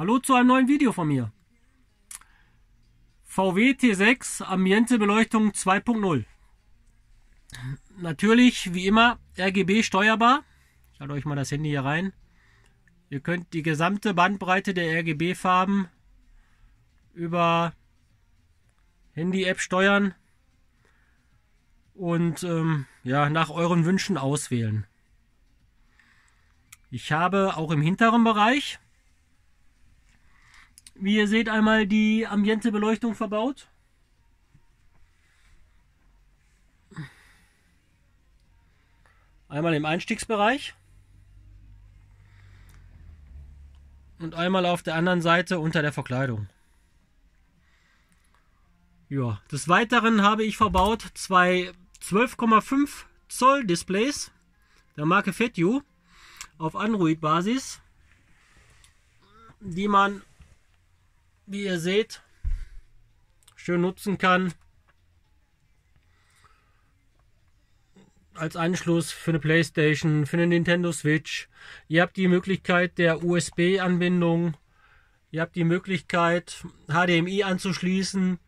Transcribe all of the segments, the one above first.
Hallo zu einem neuen Video von mir. VW T6 Ambiente Beleuchtung 2.0. Natürlich, wie immer, RGB steuerbar. Ich halte euch mal das Handy hier rein. Ihr könnt die gesamte Bandbreite der RGB-Farben über Handy-App steuern und ähm, ja, nach euren Wünschen auswählen. Ich habe auch im hinteren Bereich wie ihr seht, einmal die Ambiente-Beleuchtung verbaut. Einmal im Einstiegsbereich. Und einmal auf der anderen Seite unter der Verkleidung. Ja, des Weiteren habe ich verbaut zwei 12,5 Zoll Displays der Marke FetU auf Android-Basis, die man wie ihr seht, schön nutzen kann. Als Anschluss für eine Playstation, für eine Nintendo Switch. Ihr habt die Möglichkeit der USB-Anbindung. Ihr habt die Möglichkeit HDMI anzuschließen,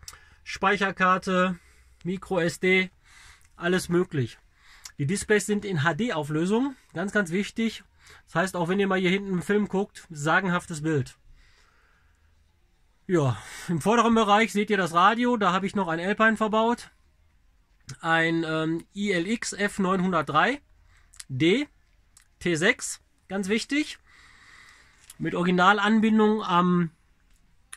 Speicherkarte, Micro SD, alles möglich. Die Displays sind in HD-Auflösung, ganz, ganz wichtig. Das heißt, auch wenn ihr mal hier hinten im Film guckt, sagenhaftes Bild. Ja, im vorderen Bereich seht ihr das Radio. Da habe ich noch ein Alpine verbaut. Ein ähm, ILX F903 D T6, ganz wichtig. Mit Originalanbindung am,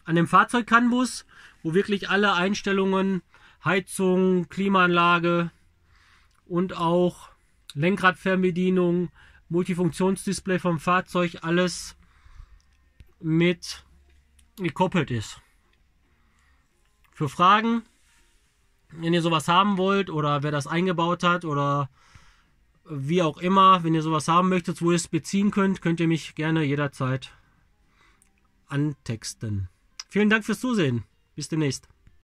an dem Fahrzeug-CAN-Bus, wo wirklich alle Einstellungen, Heizung, Klimaanlage und auch Lenkradfernbedienung, Multifunktionsdisplay vom Fahrzeug, alles mit gekoppelt ist. Für Fragen, wenn ihr sowas haben wollt oder wer das eingebaut hat oder wie auch immer, wenn ihr sowas haben möchtet, wo ihr es beziehen könnt, könnt ihr mich gerne jederzeit antexten. Vielen Dank fürs Zusehen. Bis demnächst.